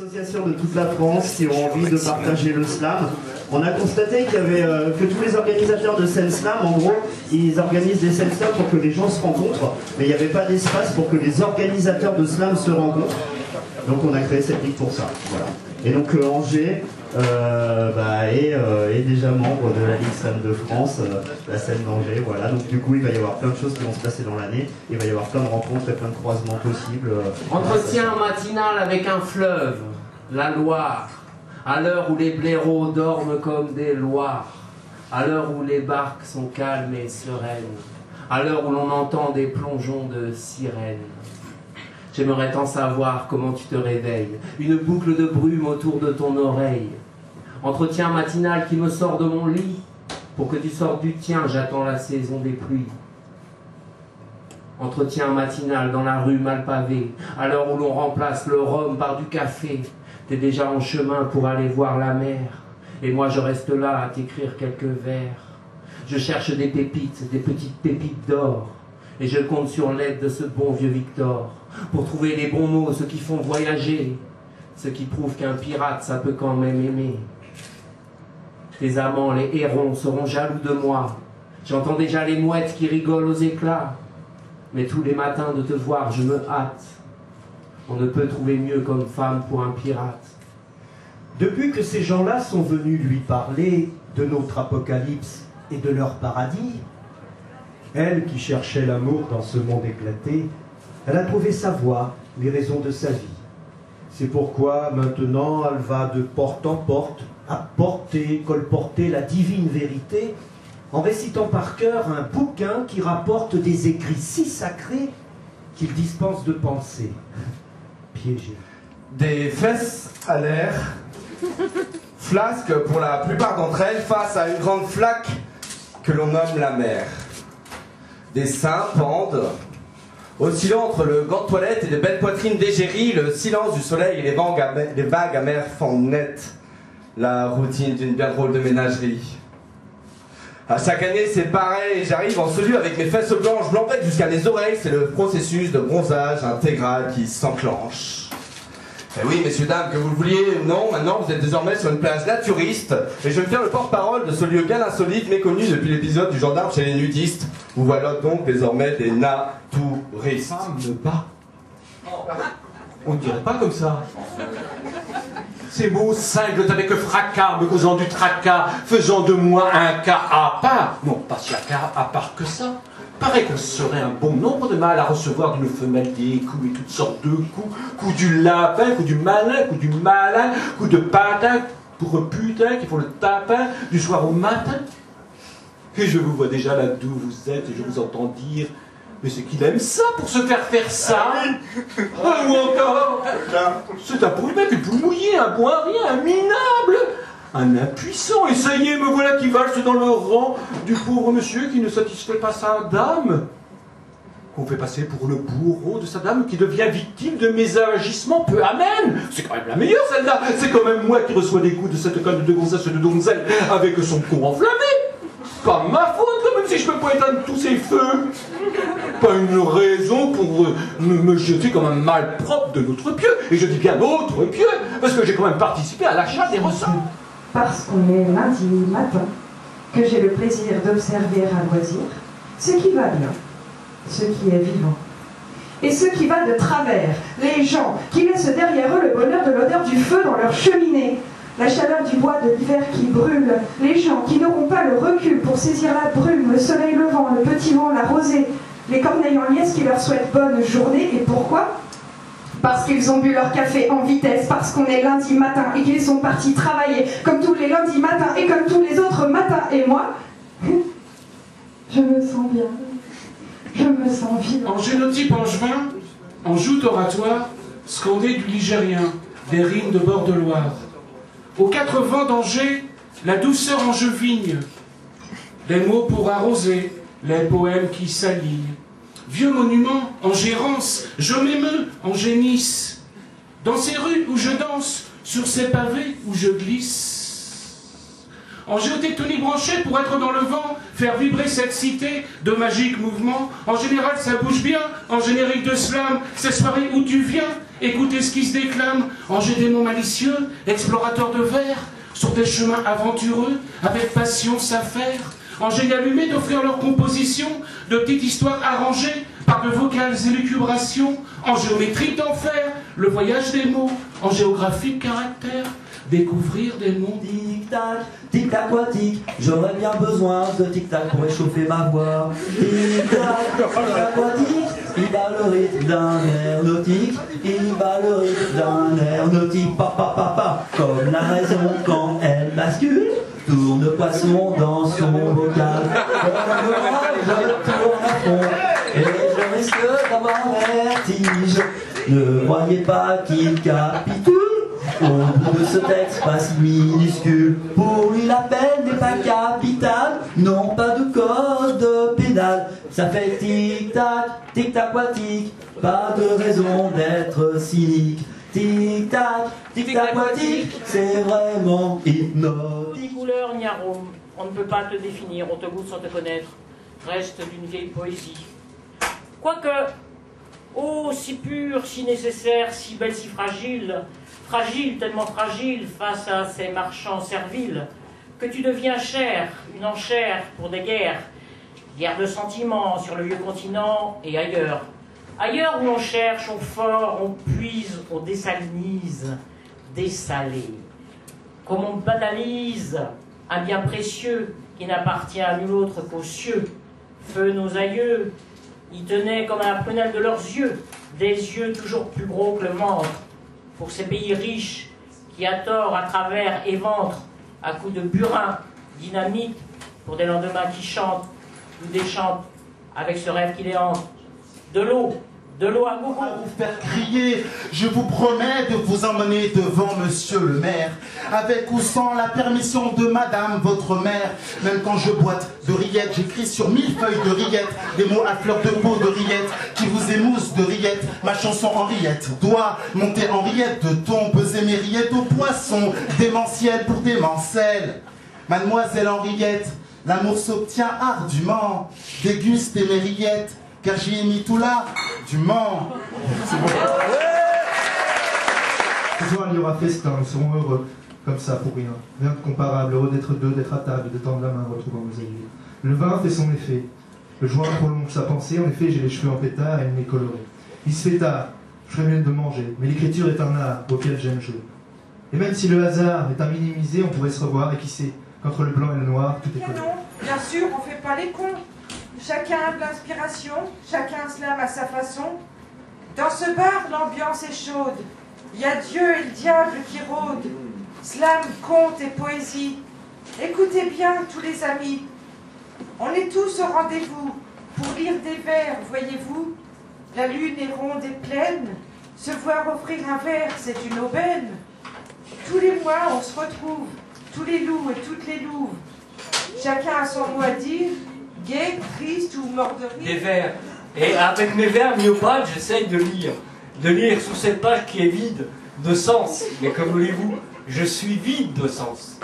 de toute la France qui ont envie de partager le slam. On a constaté euh, que tous les organisateurs de scène slam, en gros, ils organisent des scènes slam pour que les gens se rencontrent, mais il n'y avait pas d'espace pour que les organisateurs de slam se rencontrent. Donc on a créé cette ligue pour ça. Voilà. Et donc euh, Angers euh, bah, est, euh, est déjà membre de la Ligue Slam de France, euh, la scène d'Angers. Voilà. Donc du coup il va y avoir plein de choses qui vont se passer dans l'année. Il va y avoir plein de rencontres et plein de croisements possibles. Entretien matinal avec un fleuve, la Loire, à l'heure où les blaireaux dorment comme des loirs, à l'heure où les barques sont calmes et sereines, à l'heure où l'on entend des plongeons de sirènes. J'aimerais tant savoir comment tu te réveilles, une boucle de brume autour de ton oreille. Entretien matinal qui me sort de mon lit, pour que tu sortes du tien, j'attends la saison des pluies. Entretien matinal dans la rue mal pavée, à l'heure où l'on remplace le rhum par du café. T'es déjà en chemin pour aller voir la mer, et moi je reste là à t'écrire quelques vers. Je cherche des pépites, des petites pépites d'or, et je compte sur l'aide de ce bon vieux Victor, pour trouver les bons mots, ceux qui font voyager, ceux qui prouvent qu'un pirate ça peut quand même aimer. Tes amants, les hérons, seront jaloux de moi. J'entends déjà les mouettes qui rigolent aux éclats. Mais tous les matins de te voir, je me hâte. On ne peut trouver mieux comme femme pour un pirate. Depuis que ces gens-là sont venus lui parler de notre apocalypse et de leur paradis, elle qui cherchait l'amour dans ce monde éclaté, elle a trouvé sa voie, les raisons de sa vie. C'est pourquoi maintenant elle va de porte en porte apporter, colporter la divine vérité en récitant par cœur un bouquin qui rapporte des écrits si sacrés qu'il dispense de penser. Piégé. Des fesses à l'air, flasques pour la plupart d'entre elles face à une grande flaque que l'on nomme la mer. Des seins pendent, oscillant entre le gant de toilette et de belles poitrines d'égérie, le silence du soleil et les vagues, amères, les vagues fendent net la routine d'une bien drôle de ménagerie. À chaque année, c'est pareil, j'arrive en ce lieu avec mes fesses blanches, blanchettes jusqu'à mes oreilles, c'est le processus de bronzage intégral qui s'enclenche. Eh oui, messieurs, dames, que vous le vouliez ou non, maintenant vous êtes désormais sur une plage naturiste, et je faire le porte-parole de ce lieu bien insolite, méconnu depuis l'épisode du gendarme chez les nudistes, voilà donc désormais des naturistes. bat. On ne dirait pas comme ça. Ces mots cinglent avec fracas, me causant du tracas, faisant de moi un cas à part. Non, pas si un cas à part que ça. Paraît qu'on serait un bon nombre de mâles à recevoir d'une femelle des coups et toutes sortes de coups. Coups du lapin, coups du malin, coups du malin, coups de patin, pour putain qui font le tapin du soir au matin. Et je vous vois déjà là d'où vous êtes et je vous entends dire mais c'est qu'il aime ça pour se faire faire ça Ah, Ou encore C'est un pauvre mec, une poule mouillée, un bon à rien, un minable Un impuissant, et ça y est, me voilà qui valse dans le rang du pauvre monsieur qui ne satisfait pas sa dame qu'on fait passer pour le bourreau de sa dame qui devient victime de mes agissements peu amènes. C'est quand même la meilleure celle-là. C'est quand même moi qui reçois des coups de cette conne de gonzesse de donzelle avec son con enflammé. Pas ma faute, même, si je peux pas éteindre tous ces feux. Pas une raison pour euh, me, me jeter comme un malpropre de notre pieu. Et je dis bien notre pieu, parce que j'ai quand même participé à l'achat des ressorts. parce qu'on est lundi matin, que j'ai le plaisir d'observer à loisir ce qui va bien, ce qui est vivant. Et ce qui va de travers, les gens qui laissent derrière eux le bonheur de l'odeur du feu dans leur cheminée, la chaleur du bois de l'hiver qui brûle, les gens qui n'auront pas le recul pour saisir la brume, le soleil levant, le petit vent, la rosée, les corneilles en liesse qui leur souhaitent bonne journée. Et pourquoi? Parce qu'ils ont bu leur café en vitesse, parce qu'on est lundi matin et qu'ils sont partis travailler comme tous les lundis matins et comme tous les autres matins. Et moi, je me sens bien. Je me sens vivant. En génotype angevin, en joute oratoire, scandé du ligérien, des rimes de bord de Loire. Aux quatre vents d'Angers, la douceur angevine, les mots pour arroser, les poèmes qui s'alignent. Vieux monument en gérance, je m'émeus en génisse. Dans ces rues où je danse, sur ces pavés où je glisse. En géotectonique branchée pour être dans le vent, faire vibrer cette cité de magiques mouvements. En général, ça bouge bien. En générique de slam, ces soirées où tu viens, Écoutez ce qui se déclame, Angers démon malicieux, explorateur de verre, sur des chemins aventureux, avec passion s'affaire. Angers allumé d'offrir leur composition de petites histoires arrangées par de vocales élucubrations, en géométrie d'enfer, le voyage des mots, en géographie de caractère, découvrir des mondes. Tic-tac, tic-tac j'aurais bien besoin de tic-tac pour échauffer ma voix. Tic-tac, tic-tac il bat le rythme d'un air nautique, il bat le rythme d'un air nautique, papa, papa, comme la raison quand elle bascule. Tourne poisson dans son bocal. Je tourne à fond et je risque d'avoir un vertige. Ne voyez pas qu'il capitule. Au bout de ce texte pas si minuscule, pour lui la peine n'est pas capitale, non pas de code pénal. Ça fait tic-tac, tic-tac aquatique, pas de raison d'être cynique. Tic-tac, tic-tac aquatique, c'est vraiment hypnotique. Ni couleur ni arôme, on ne peut pas te définir, on te goûte sans te connaître, reste d'une vieille poésie. Quoique, oh, si pure, si nécessaire, si belle, si fragile, fragile, tellement fragile face à ces marchands serviles, que tu deviens cher, une enchère pour des guerres, guerre de sentiments sur le vieux continent et ailleurs. Ailleurs où on cherche, on fort, on puise, on dessalinise, dessalé. Comme on banalise un bien précieux qui n'appartient à nul autre qu'aux cieux. Feu nos aïeux, y tenaient comme à la prunelle de leurs yeux, des yeux toujours plus gros que le ventre, pour ces pays riches qui à tort, à travers, éventrent à coups de burin, dynamite, pour des lendemains qui chantent, ou déchantent, avec ce rêve qui les hante. De l'eau, de l'eau à gogo. à vous faire crier. Je vous promets de vous emmener devant monsieur le maire, avec ou sans la permission de madame votre mère. Même quand je boite de rillettes, j'écris sur mille feuilles de rillettes des mots à fleur de peau de rillettes qui vous émoussent de rillettes. Ma chanson Henriette doit monter Henriette de ton, peser mes rillettes au poisson, démentiel pour démentiel. Mademoiselle Henriette, l'amour s'obtient ardument. Déguste mes rillettes, car j'y ai mis tout là, du Mans. Ce soir, il y aura festin, nous serons heureux, comme ça, pour rien. Rien de comparable, heureux d'être deux, d'être à table, de tendre la main, retrouvant nos amis. Le vin fait son effet. Le joint prolonge sa pensée, en effet, j'ai les cheveux en pétard et le nez coloré. Il se fait tard, je ferais mieux de manger, mais l'écriture est un art auquel j'aime jouer. Et même si le hasard est à minimiser, on pourrait se revoir, et qui sait, qu'entre le blanc et le noir, tout est collé. non, bien sûr, on fait pas les cons. Chacun a de l'inspiration, chacun à sa façon. Dans ce bar, l'ambiance est chaude. Il y a Dieu et le diable qui rôdent. Slam, conte et poésie. Écoutez bien, tous les amis. On est tous au rendez-vous pour lire des vers, voyez-vous. La lune est ronde et pleine. Se voir offrir un verre, c'est une aubaine. Tous les mois, on se retrouve, tous les loups et toutes les louves. Chacun a son mot à dire, gai, triste ou mort de des rire. vers. Et avec mes vers myopathes, j'essaye de lire. De lire sous cette page qui est vide de sens. Mais comme voulez-vous, je suis vide de sens.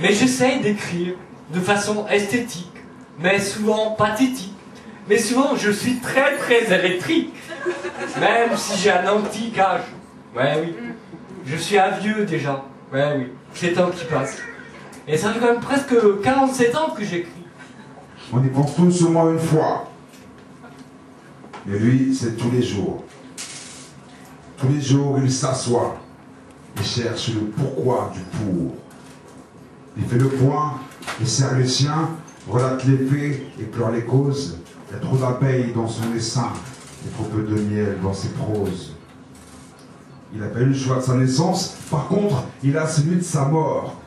Mais j'essaye d'écrire de façon esthétique, mais souvent pathétique. Mais souvent, je suis très très électrique. Même si j'ai un antique âge. Ouais, oui. Je suis un vieux déjà. Ouais, oui. C'est temps qui passe. Et ça fait quand même presque 47 ans que j'écris. On y pense tous au moins une fois. Mais lui, c'est tous les jours. Tous les jours, il s'assoit et cherche le pourquoi du pour. Il fait le point, il serre les siens, relate les faits et pleure les causes. Il a trop d'abeilles dans son essaim et trop peu de miel dans ses proses. Il n'a pas eu le choix de sa naissance, par contre, il a celui de sa mort.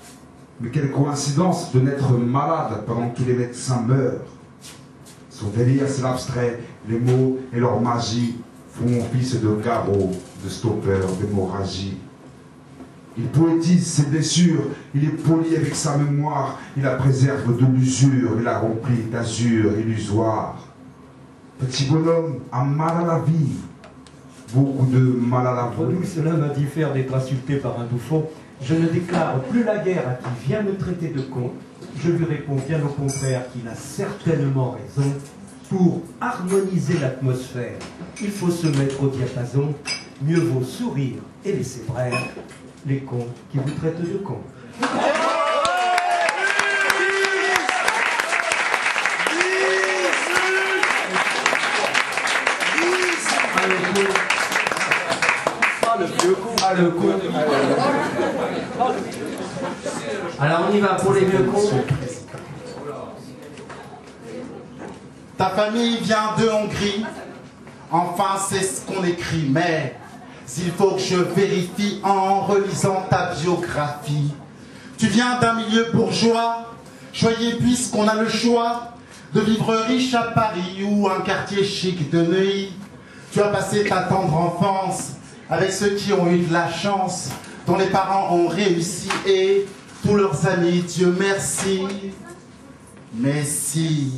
Mais quelle coïncidence de naître malade pendant que tous les médecins meurent. Son délire, c'est l'abstrait. Les mots et leur magie font office de garrot, de stopper, d'hémorragie. Il poétise ses blessures, il est poli avec sa mémoire, il la préserve de l'usure, il la remplit d'azur illusoire. Petit bonhomme a mal à la vie, beaucoup de mal à la vie. cela m'a dit faire d'être insulté par un bouffon. Je ne déclare plus la guerre à qui vient me traiter de con. Je lui réponds bien au contraire qu'il a certainement raison. Pour harmoniser l'atmosphère, il faut se mettre au diapason. Mieux vaut sourire et laisser brère les cons qui vous traitent de cons. Ah, le vieux con. Ah, le con. Alors, on va pour les vieux cons. Ta famille vient de Hongrie. Enfin, c'est ce qu'on écrit. Mais il faut que je vérifie en relisant ta biographie. Tu viens d'un milieu bourgeois, choyé puisqu'on a le choix de vivre riche à Paris ou un quartier chic de Neuilly. Tu as passé ta tendre enfance avec ceux qui ont eu de la chance, dont les parents ont réussi et tous leurs amis, Dieu merci. Mais si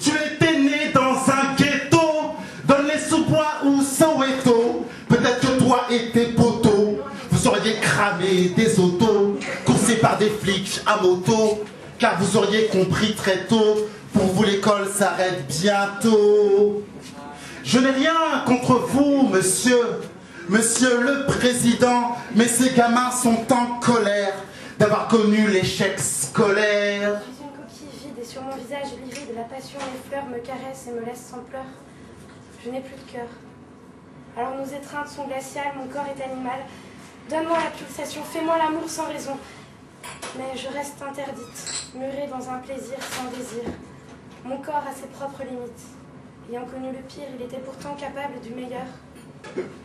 tu étais né dans un ghetto, dans les sous-bois ou Soweto, peut-être que toi et tes poteaux, vous auriez cramé des autos, coursé par des flics à moto, car vous auriez compris très tôt, pour vous l'école s'arrête bientôt. Je n'ai rien contre vous, monsieur, monsieur le président, mais ces gamins sont en colère d'avoir connu l'échec scolaire. Je suis une coquille vide et sur mon visage livide, la passion, les fleurs me caressent et me laissent sans pleurs. Je n'ai plus de cœur. Alors nos étreintes sont glaciales, mon corps est animal. Donne-moi la pulsation, fais-moi l'amour sans raison. Mais je reste interdite, murée dans un plaisir sans désir. Mon corps a ses propres limites. Ayant connu le pire, il était pourtant capable du meilleur.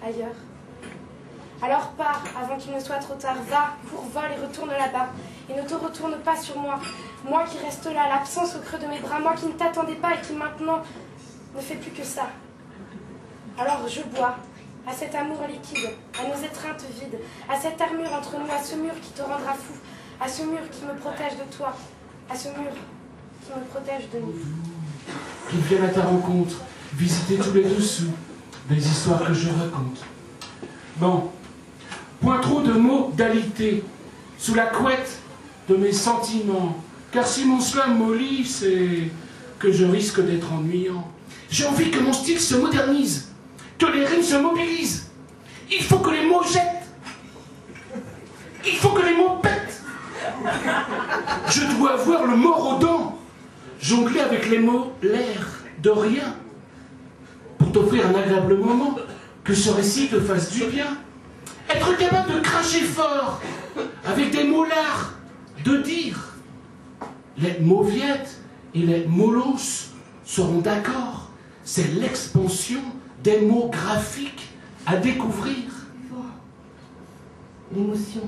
Ailleurs. Alors pars, avant qu'il ne soit trop tard. Va, cours, et retourne là-bas. Et ne te retourne pas sur moi. Moi qui reste là, l'absence au creux de mes bras. Moi qui ne t'attendais pas et qui maintenant ne fait plus que ça. Alors je bois à cet amour liquide, à nos étreintes vides, à cette armure entre nous, à ce mur qui te rendra fou, à ce mur qui me protège de toi, à ce mur qui me protège de nous. Qu'ils viennent à ta rencontre, visiter tous les dessous des histoires que je raconte. Bon, point trop de modalités, sous la couette de mes sentiments, car si mon slam mollit, c'est que je risque d'être ennuyant. J'ai envie que mon style se modernise, que les rimes se mobilisent. Il faut que les mots jettent. Il faut que les mots pètent. Je dois avoir le mort aux dents, jongler avec les mots l'air de rien, pour t'offrir un agréable moment, que ce récit te fasse du bien. Être capable de cracher fort, avec des mots de dire. Les mauviettes et les molosses seront d'accord. C'est l'expansion des mots graphiques à découvrir. L'émotion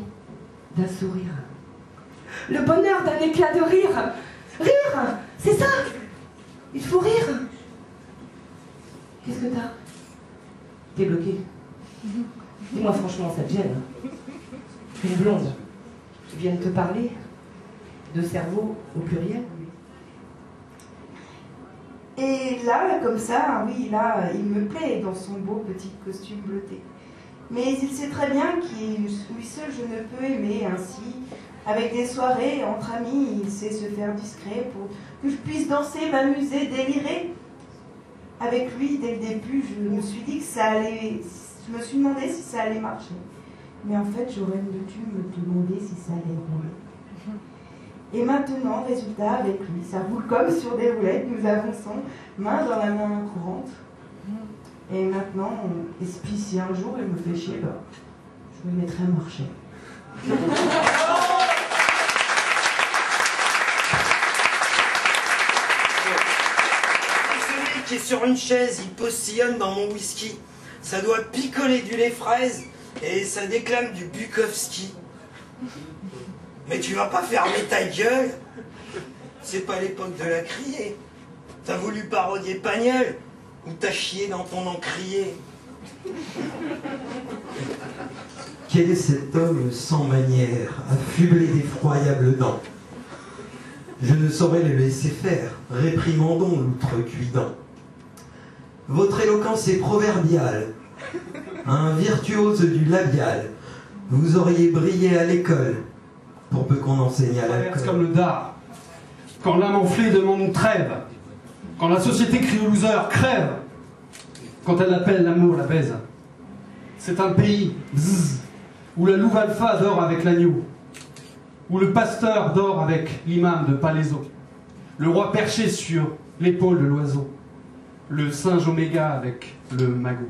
d'un sourire. Le bonheur d'un éclat de rire. Rire C'est ça Il faut rire. Qu'est-ce que t'as? T'es bloqué. Dis-moi franchement, ça te gêne. Une blonde qui vient de te parler de cerveau au pluriel. Et là, comme ça, oui, là, il me plaît dans son beau petit costume bleuté. Mais il sait très bien qu'il, lui seul, je ne peux aimer ainsi. Avec des soirées entre amis, il sait se faire discret pour que je puisse danser, m'amuser, délirer. Avec lui, dès le début, je me suis dit que ça allait. Je me suis demandé si ça allait marcher. Mais en fait, j'aurais dû me demander si ça allait rouler. Et maintenant, résultat, avec lui, ça roule comme sur des roulettes, nous avançons, main dans la main courante. Et maintenant, et puis si un jour il me fait chier, bah, je me mettrai à marcher. Celui qui est sur une chaise, il postillonne dans mon whisky. Ça doit picoler du lait fraise et ça déclame du Bukowski. Mais tu vas pas fermer ta gueule C'est pas l'époque de la crier. T'as voulu parodier Pagnol ou t'as chié dans ton encrier Quel est cet homme sans manière, affublé d'effroyables dents? Je ne saurais le laisser faire, réprimandons l'outrecuidant. Votre éloquence est proverbiale, un virtuose du labial. Vous auriez brillé à l'école, pour peu qu'on enseigne à l'école. comme le dard. Quand l'âme enflée demande trêve, Quand la société crie au loser, crève Quand elle appelle l'amour, la baise. C'est un pays, où la louve alpha dort avec l'agneau, où le pasteur dort avec l'imam de Palaiso, le roi perché sur l'épaule de l'oiseau, le singe oméga avec le magot.